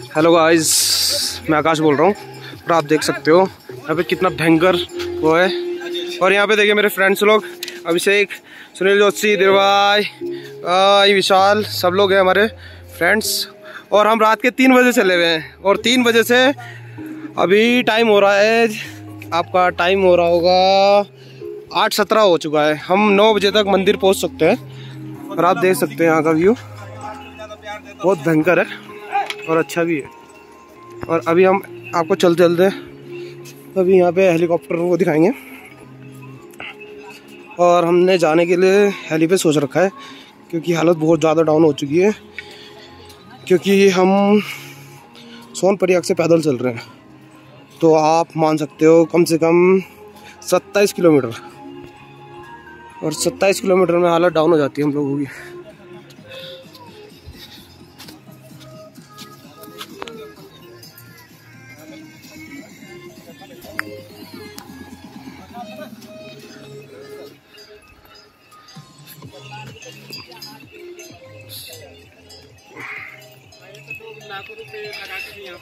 Hello guys मैं आकाश बोल रहा हूँ। और आप देख सकते हो, यहाँ पे कितना भयंकर वो है। और यहाँ पे देखिए मेरे फ्रेंड्स लोग, अभिषेक, सुनील जोशी दिलवाई विशाल, सब लोग हैं हमारे फ्रेंड्स और हम रात के तीन बजे चले हुए हैं। और तीन बजे से अभी टाइम हो रहा है, आपका टाइम हो रहा होगा, आठ सत्रह हो चुका है। हम नौ बजे तक मंदिर पहुँच सकते हैं। और आप देख सकते हैं यहाँ का व्यू बहुत भयंकर है। और अच्छा भी है। और अभी हम आपको चलते चलते अभी यहाँ पे हेलीकॉप्टर वो दिखाएँगे। और हमने जाने के लिए हेली पे सोच रखा है, क्योंकि हालत बहुत ज़्यादा डाउन हो चुकी है, क्योंकि हम सोनप्रयाग से पैदल चल रहे हैं। तो आप मान सकते हो कम से कम सत्ताईस किलोमीटर। और सत्ताईस किलोमीटर में हालत डाउन हो जाती है हम लोगों की। लाखों रुपये लगा के यहाँ